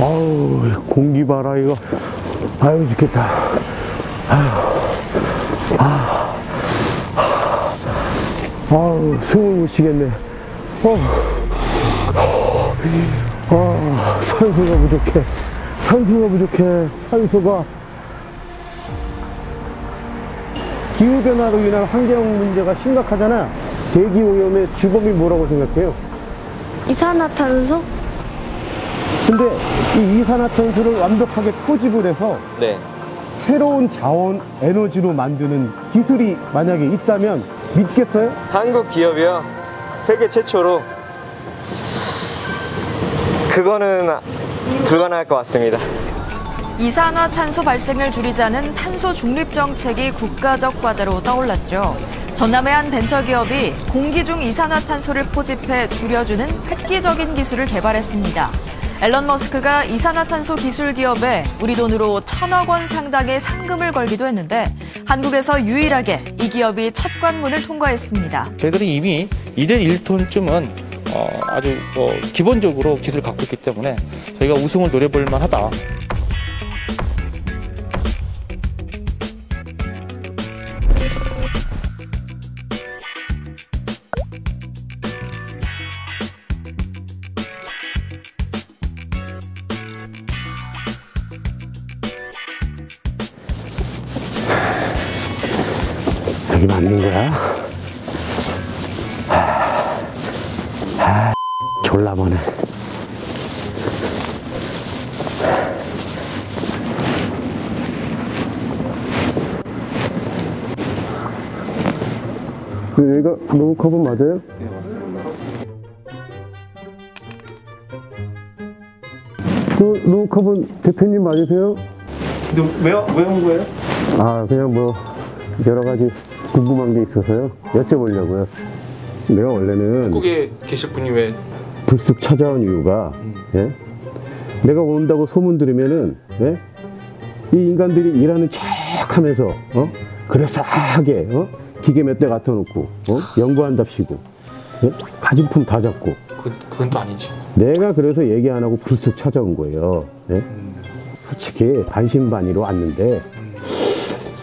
아우 공기 봐라 이거. 아유 죽겠다. 아유. 아. 아우 숨을 못 쉬겠네. 어. 아 산소가 부족해. 산소가 부족해. 산소가. 기후변화로 인한 환경 문제가 심각하잖아. 대기오염의 주범이 뭐라고 생각해요? 이산화탄소? 근데 이 이산화탄소를 완벽하게 포집을 해서 네. 새로운 자원 에너지로 만드는 기술이 만약에 있다면 믿겠어요? 한국 기업이요. 세계 최초로 그거는 불가능할 것 같습니다. 이산화탄소 발생을 줄이자는 탄소 중립 정책이 국가적 과제로 떠올랐죠. 전남의 한 벤처기업이 공기 중 이산화탄소를 포집해 줄여주는 획기적인 기술을 개발했습니다. 앨런 머스크가 이산화탄소 기술 기업에 우리 돈으로 천억 원 상당의 상금을 걸기도 했는데 한국에서 유일하게 이 기업이 첫 관문을 통과했습니다. 저희들이 이미 2대 1톤쯤은 어, 아주 뭐 기본적으로 기술을 갖고 있기 때문에 저희가 우승을 노려볼 만하다. 여기 맞는 거야? 아, 졸라 머네. 그 여기가 로브컵은 맞아요? 네, 맞습니다. 그 로브컵은 대표님 맞으세요? 근데 왜, 왜 온 거예요? 아, 그냥 뭐, 여러 가지 궁금한 게 있어서요. 여쭤보려고요. 내가 원래는 한국에 계실 분이 왜 불쑥 찾아온 이유가, 예? 내가 온다고 소문 들으면은, 예? 이 인간들이 일하는 척 하면서, 어? 그럴싸하게, 어? 기계 몇 대 갖다 놓고, 어? 연구한답시고, 예? 가진품 다 잡고. 그, 그건 또 아니지. 내가 그래서 얘기 안 하고 불쑥 찾아온 거예요. 예? 솔직히 반신반의로 왔는데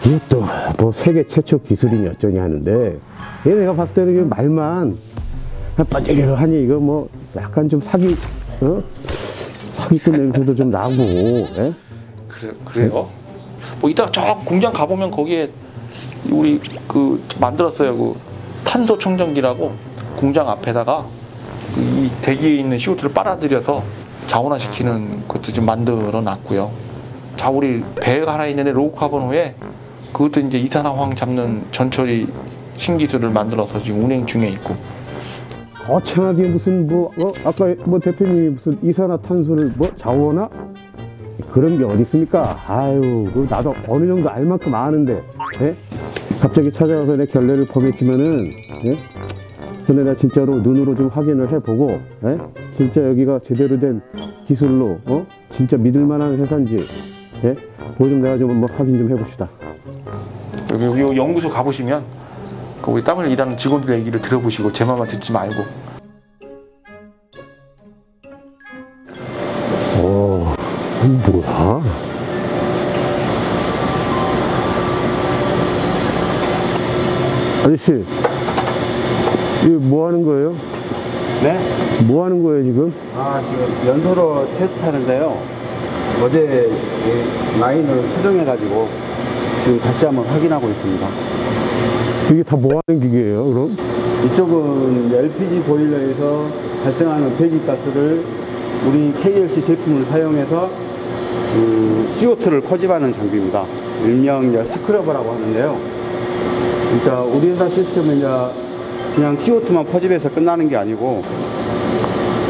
이것도 뭐 세계 최초 기술이니 어쩌니 하는데 얘 내가 봤을 때는 말만 반짝이로 하니 이거 뭐 약간 좀 사기 어? 사기꾼 냄새도 좀 나고 예? 그래, 그래요? 뭐 이따 저 공장 가보면 거기에 우리 그 만들었어요. 그 탄소 청정기라고 공장 앞에다가 그이 대기에 있는 CO2를 빨아들여서 자원화시키는 것도 좀 만들어 놨고요. 자, 우리 배가 하나 있는데 로우카본호에 그것도 이제 이산화황 잡는 전처리 신기술을 만들어서 지금 운행 중에 있고 거창하게 무슨 뭐 어? 아까 뭐 대표님이 무슨 이산화탄소를 뭐 자원화 그런 게 어디 있습니까? 아유 그 나도 어느 정도 알 만큼 아는데 예? 갑자기 찾아와서 내 결례를 범했지만은 예? 근데 나 진짜로 눈으로 좀 확인을 해보고 예? 진짜 여기가 제대로 된 기술로 어? 진짜 믿을 만한 회사인지 예? 그거 좀 내가 좀 한번 확인 좀 해봅시다. 여기, 여기 연구소 가보시면 그 우리 땀을 일하는 직원들 얘기를 들어보시고 제 말만 듣지 말고 어, 이거 뭐야? 아저씨, 이거 뭐 하는 거예요? 네? 뭐 하는 거예요, 지금? 아, 지금 연소로 테스트 하는데요. 어제 이 라인을 수정해가지고 다시 한번 확인하고 있습니다. 이게 다 뭐 하는 기계예요, 그럼? 이쪽은 LPG 보일러에서 발생하는 배기가스를 우리 KLC 제품을 사용해서 그 CO2를 포집하는 장비입니다. 일명 이제 스크러버라고 하는데요. 그러니까 우리 회사 시스템은 이제 그냥 CO2만 포집해서 끝나는 게 아니고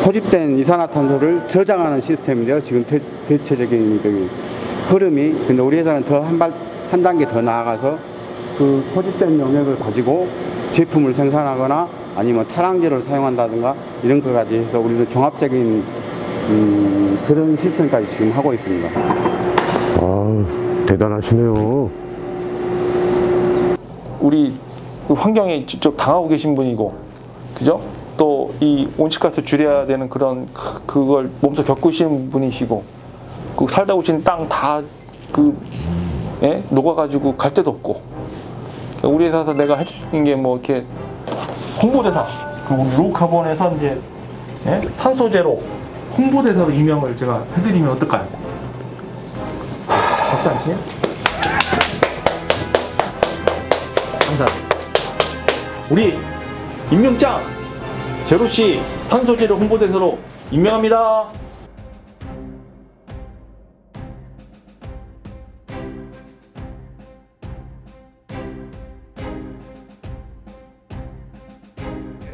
포집된 이산화탄소를 저장하는 시스템인데요. 지금 대, 대체적인 그 흐름이. 근데 우리 회사는 더 한 발, 한 단계 더 나아가서 그 포집된 용액을 가지고 제품을 생산하거나 아니면 탈항제를 사용한다든가 이런 것까지 해서 우리는 종합적인 음, 그런 시스템까지 지금 하고 있습니다. 아 대단하시네요. 우리 그 환경에 직접 당하고 계신 분이고 그죠? 또 이 온실가스 줄여야 되는 그런 크- 그걸 몸소 겪으시는 분이시고 그 살다 오신 땅 다 그 예? 녹아가지고 갈 데도 없고 우리 회사에서 내가 해줄 수 있는 게 뭐 이렇게 홍보대사 그리고 로카본에서 이제 예? 탄소 제로 홍보대사로 임명을 제가 해드리면 어떨까요? 박수 안 치냐? 감사합니다. 우리 임명장 제로씨 탄소 제로 홍보대사로 임명합니다.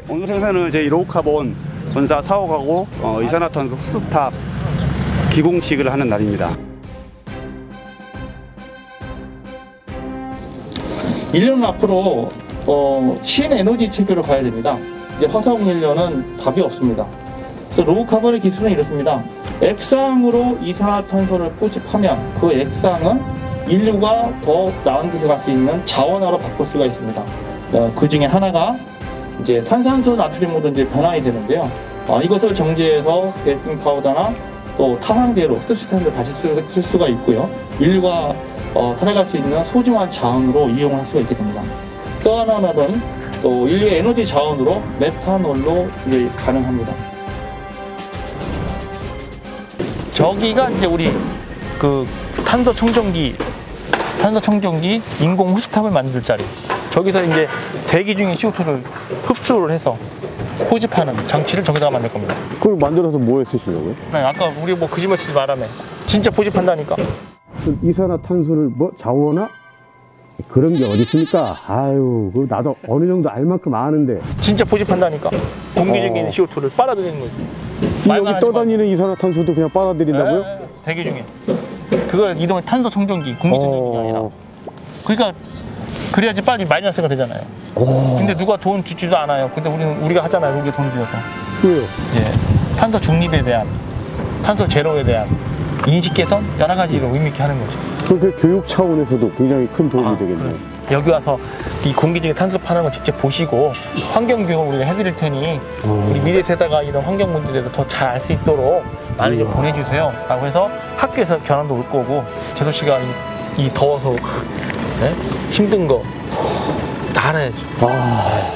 오늘 행사는 저희 로우카본 본사 사옥하고 어, 이산화탄소 흡수탑 기공식을 하는 날입니다. 1년 앞으로 어, 신에너지 체계로 가야 됩니다. 이제 화석 연료는 답이 없습니다. 로우카본의 기술은 이렇습니다. 액상으로 이산화탄소를 포집하면 그 액상은 인류가 더 나은 곳에 갈 수 있는 자원화로 바꿀 수가 있습니다. 어, 그 중에 하나가 이제 탄산수 나트륨으로 이제 변환이 되는데요. 어, 이것을 정제해서 베이킹 파우더나 또 타황제로 습식탄을 다시 쓸, 쓸 수가 있고요. 인류가 어, 살아갈 수 있는 소중한 자원으로 이용할 수가 있게 됩니다. 또 하나는 또 인류의 에너지 자원으로 메탄올로 이제 가능합니다. 저기가 이제 우리 그 탄소 청정기, 탄소 청정기 인공 호스탑을 만들 자리. 저기서 이제 대기 중인 CO2를 흡수를 해서 포집하는 장치를 저기다가 만들 겁니다. 그걸 만들어서 뭐에 쓰시려고요? 네, 아까 우리 뭐 거짓말 치지 말라며. 진짜 포집한다니까. 그 이산화탄소를 뭐 자원화? 그런 게 어디 있습니까? 아유, 그 나도 어느 정도 알 만큼 아는데. 진짜 포집한다니까. 공기적인 어. CO2를 빨아들이는 거지. 여기 떠다니는 이산화탄소도 그냥 빨아들인다고요? 네, 대기 중에. 그걸 이동을 탄소 청정기, 공기 청정기가 아니라. 어. 그러니까 그래야지 빨리 마이너스가 되잖아요. 어. 근데 누가 돈 주지도 않아요. 근데 우리는 우리가 하잖아요. 우리 돈 들여서. 왜요? 이제 탄소 중립에 대한, 탄소 제로에 대한 인식 개선 여러 가지로 의미 있게 하는 거죠. 그 교육 차원에서도 굉장히 큰 도움이 아, 되겠네요. 여기 와서 이 공기 중에 탄소 파는 걸 직접 보시고 환경 교육을 우리가 해드릴 테니 어. 우리 미래 세대가 이런 환경 문제에 대해서 더 잘 알 수 있도록 많이 좀 보내주세요. 라고 해서 학교에서 견학도 올 거고 제도 씨가 이, 이 더워서 네? 힘든 거 다 알아야죠. 아,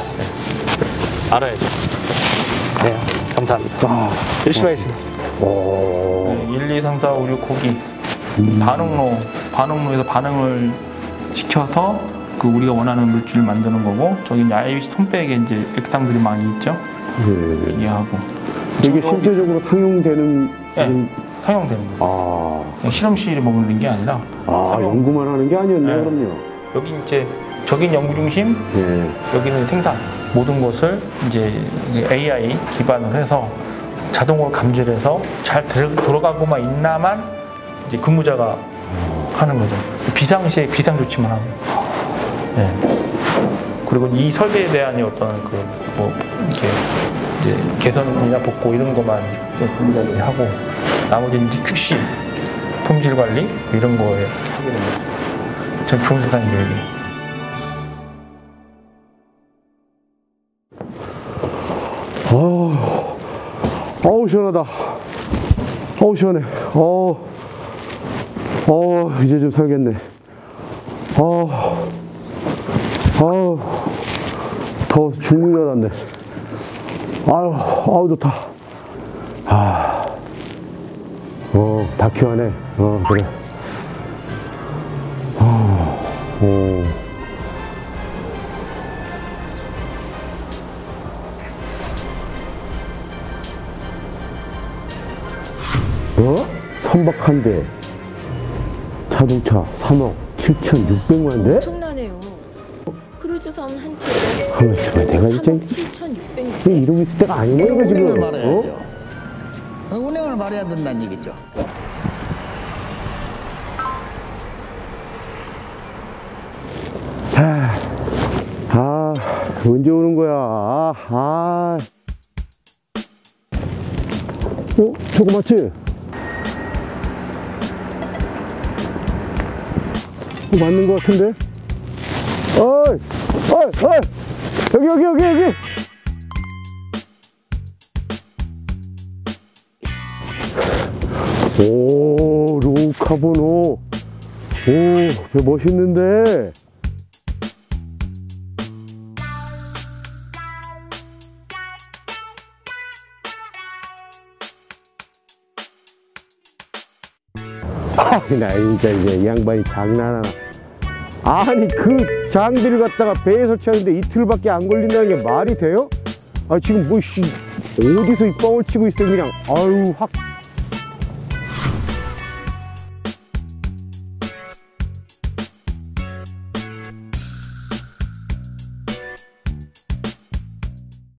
알아야죠. 네, 감사합니다. 아, 열심히 하겠습니다. 어. 네, 1, 2, 3, 4, 5, 6 고기 반응로 반응로에서 반응을 시켜서 그 우리가 원하는 물질을 만드는 거고 저기 이제 IBC 톰백에 이제 액상들이 많이 있죠. 네. 이해하고 이게 실제적으로 상용되는 예. 음, 사용되는 거. 아, 그냥 실험실에 머무는 게 아니라 아 사용. 연구만 하는 게 아니었네요, 네. 그럼요. 여기 이제 저긴 연구 중심, 예. 여기는 생산 모든 것을 이제 AI 기반으로 해서 자동으로 감지를 해서 잘 들- 돌아가고만 있나만 이제 근무자가 하는 거죠. 비상시에 비상 조치만 하고. 예. 그리고 이 설비에 대한 어떤 그 뭐 이렇게 이제 개선이나 복구 이런 것만 하고 나머지는 이제 QC 품질 관리 이런 거에. 참 좋은 세상이죠 이게. 아, 어우 시원하다. 어우 시원해. 어, 어 이제 좀 살겠네. 어, 아우 더워서 죽는 줄 알았네. 아유, 아우 좋다. 아, 어 다큐하네. 어 그래. 아, 오. 어? 선박 한 대 자동차 3억 7,600만 대? 엄청나네요. 크루즈선 한 채에 내가 이제 3억 7,600만 이 이러고 있을 때가 아니네 이거 운행을 지금 말해야죠. 어? 어, 운행을 말해야 된다는 얘기죠. 아, 아 언제 오는 거야 아, 아. 어? 저거 맞지? 어, 맞는 거 같은데? 어이! 어이, 어이. 여기, 여기, 여기, 여기. 오, 로카보노. 오, 멋있는데. 아, 나 진짜 이제 양반이 장난하나. 아니, 그 장비를 갖다가 배에 설치하는데 이틀밖에 안 걸린다는 게 말이 돼요? 아, 지금 뭐, 씨, 어디서 이 뻥을 치고 있어, 그냥. 아유, 확